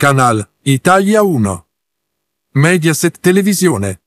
Canal Italia 1. Mediaset Televisione.